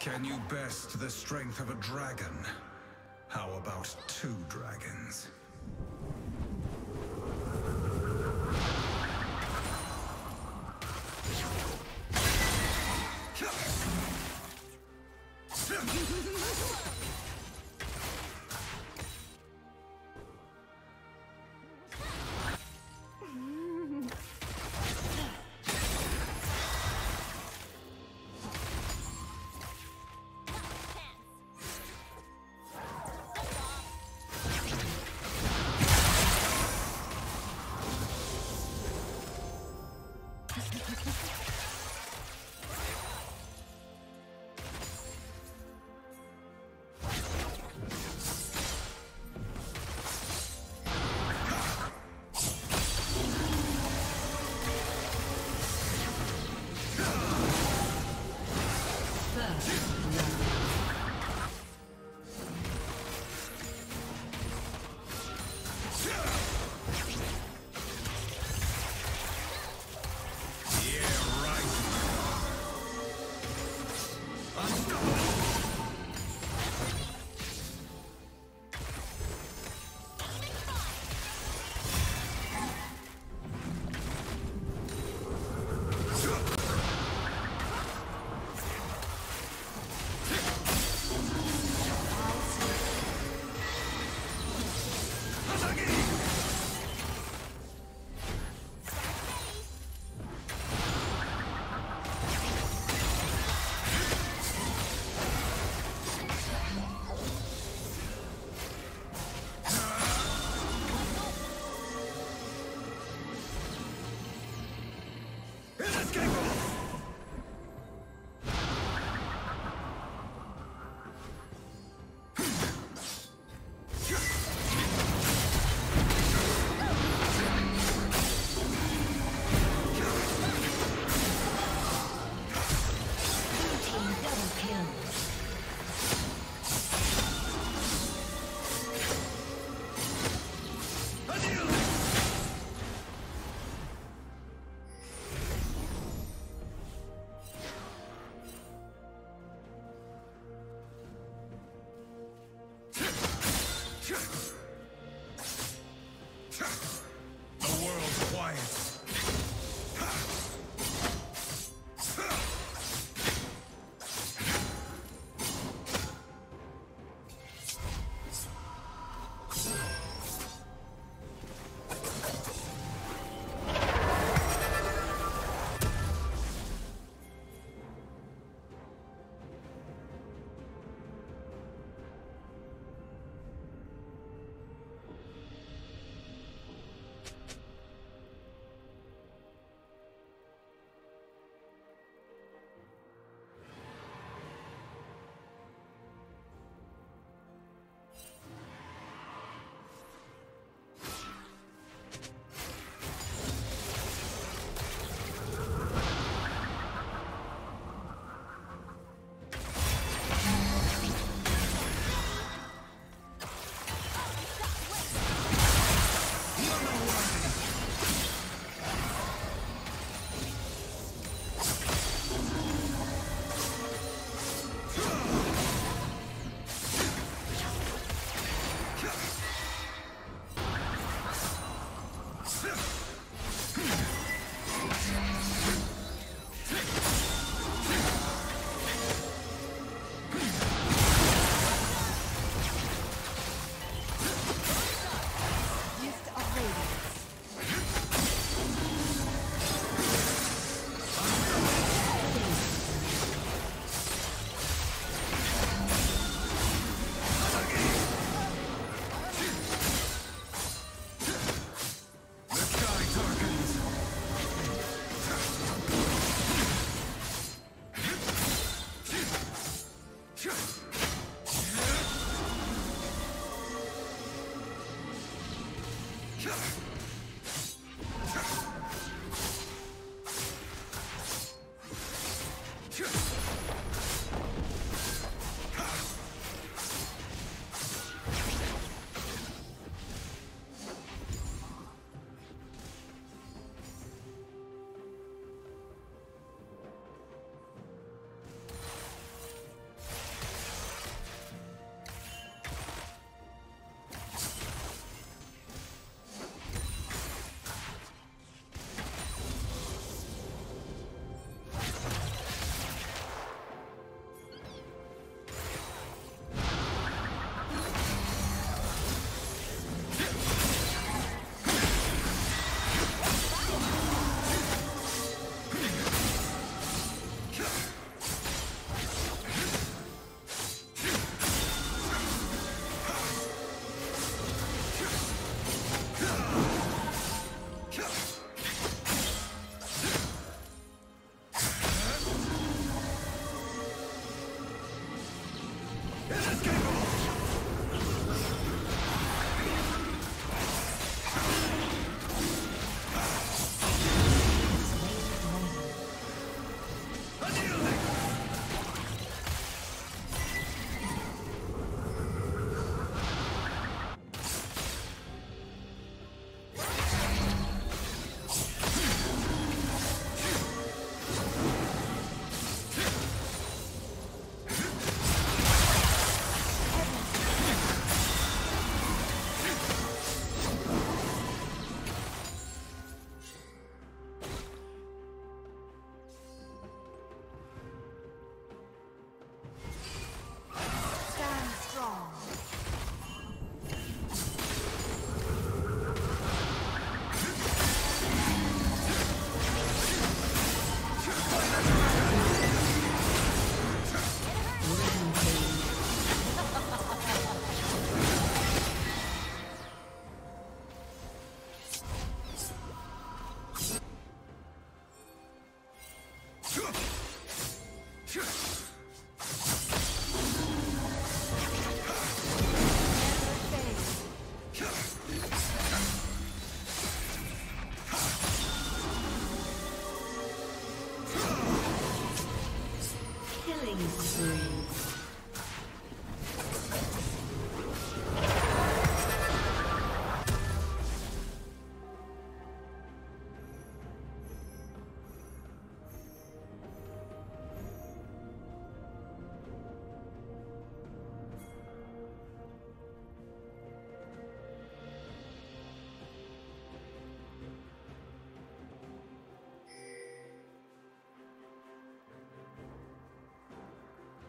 Can you best the strength of a dragon? How about two dragons? Ha ha ha ha! Stop.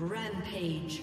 Rampage.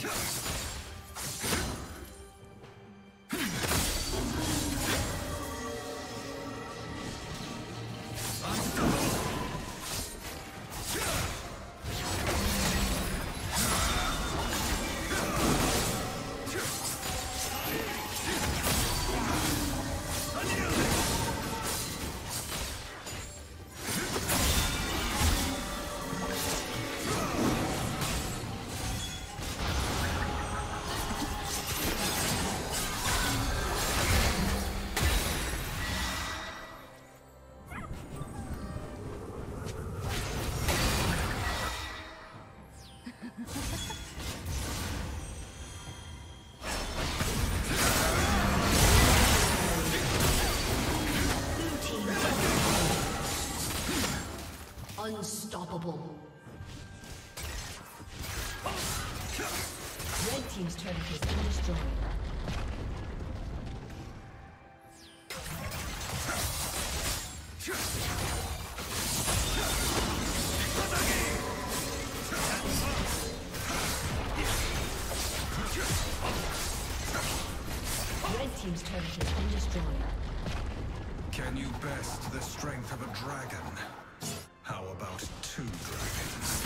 Yes. Unstoppable. Red Team's turret has been destroyed. Can you best the strength of a dragon? Two dragons?